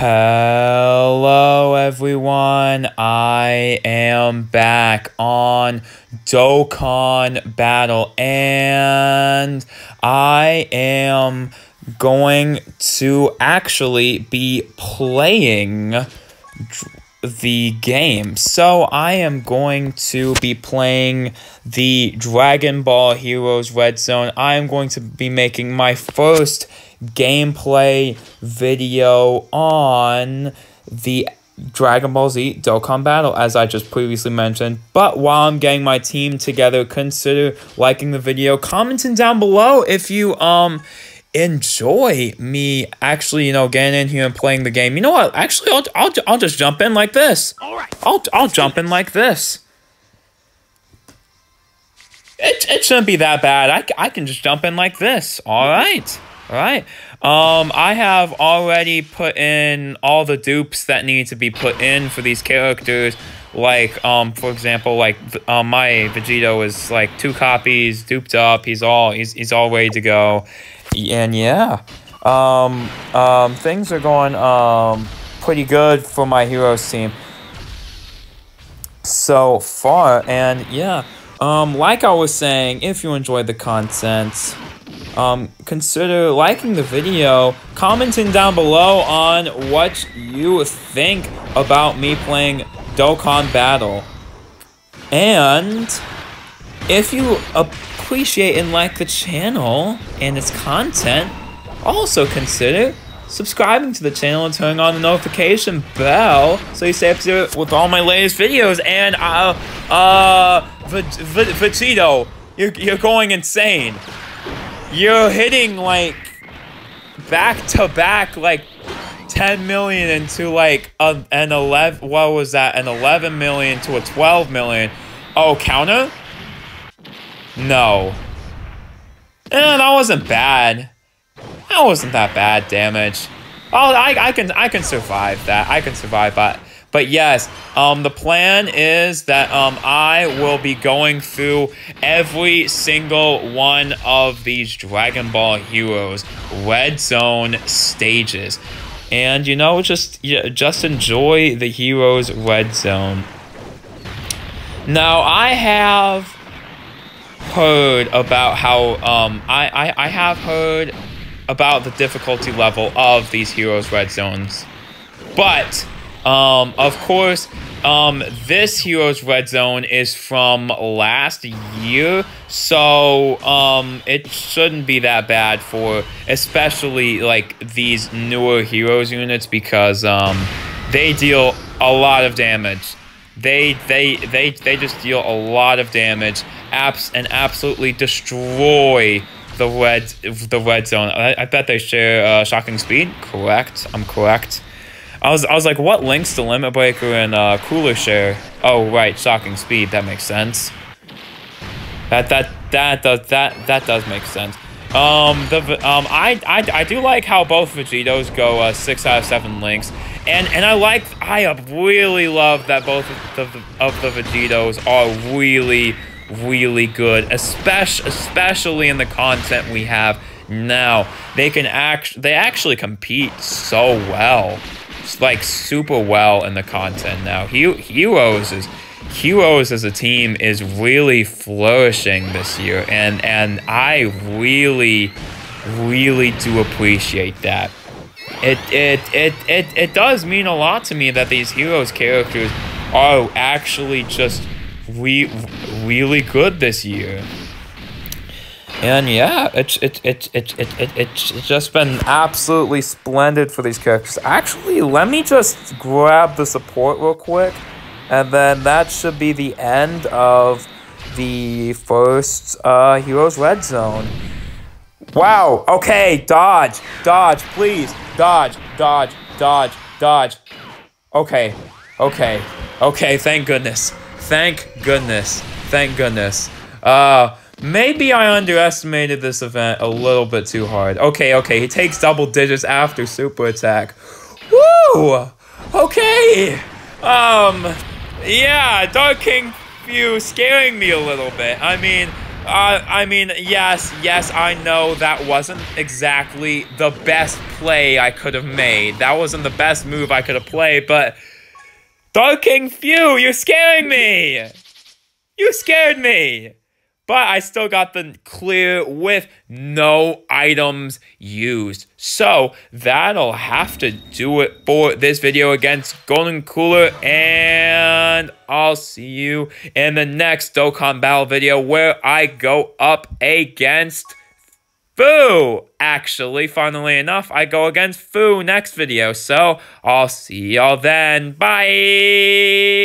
Hello, everyone. I am back on Dokkan Battle, and I am going to actually be playing the game. So I am going to be playing the Dragon Ball Heroes Red Zone. I am going to be making my first gameplay video on the Dragon Ball Z Dokkan Battle, as I just previously mentioned. But while I'm getting my team together, consider liking the video, commenting down below if you um enjoy me actually, you know, getting in here and playing the game. You know what? Actually, I'll I'll, I'll just jump in like this. All right. I'll I'll jump in like this. It, it shouldn't be that bad. I, I can just jump in like this. All right. All right. Um, I have already put in all the dupes that need to be put in for these characters. Like, um, for example, like uh, my Vegito is like two copies duped up. He's all he's he's all ready to go, and yeah, um, um, things are going um pretty good for my heroes team so far. And yeah, um, like I was saying, if you enjoyed the content um, consider liking the video, commenting down below on what you think about me playing Dokkan Battle. And if you appreciate and like the channel and its content, also consider subscribing to the channel and turning on the notification bell so you stay up to date with all my latest videos. And, uh, uh, Vegito, you're, you're going insane. You're hitting like back to back like 10 million into like a, an 11 what was that? An 11 million to a 12 million. Oh counter? No. Eh, that wasn't bad. That wasn't that bad damage. Oh I, I can i can survive that. I can survive that but yes, um, the plan is that um, I will be going through every single one of these Dragon Ball Heroes Red Zone stages. And, you know, just, yeah, just enjoy the Heroes Red Zone. Now, I have heard about how, um, I, I, I have heard about the difficulty level of these Heroes Red Zones. But um, of course, um, this Heroes Red Zone is from last year, so um, it shouldn't be that bad for especially like these newer Heroes units because um, they deal a lot of damage. They they they they just deal a lot of damage, apps and absolutely destroy the red the red zone. I, I bet they share uh, shocking speed. Correct. I'm correct. I was I was like, what links to Limit Breaker and uh, Cooler Share? Oh, right, Shocking Speed. That makes sense. That that that does that that does make sense. Um, the um, I I I do like how both Vegitos go uh, six out of seven links, and and I like I really love that both of the of the Vegitos are really really good, especially especially in the content we have now. They can act they actually compete so well like super well in the content now. Heroes is Heroes as a team is really flourishing this year, and and I really, really do appreciate that. It it it it it does mean a lot to me that these Heroes characters are actually just re really good this year. And yeah, it's it, it, it, it, it, it's just been absolutely splendid for these characters. Actually, let me just grab the support real quick. And then that should be the end of the first uh, Heroes Red Zone. Wow, okay, dodge, dodge, please, dodge, dodge, dodge, dodge. Okay, okay, okay, thank goodness. Thank goodness. Thank goodness. Uh, Maybe I underestimated this event a little bit too hard. Okay, okay, he takes double digits after super attack. Woo! Okay! Um, yeah, Dark King Fu scaring me a little bit. I mean, Uh, I mean, yes, yes, I know that wasn't exactly the best play I could have made. That wasn't the best move I could have played, but... Dark King Fu, you're scaring me! You scared me! But I still got the clear with no items used. So that'll have to do it for this video against Golden Cooler, and I'll see you in the next Dokkan Battle video where I go up against Fu! Actually, funnily enough, I go against Fu next video, so I'll see y'all then. Bye!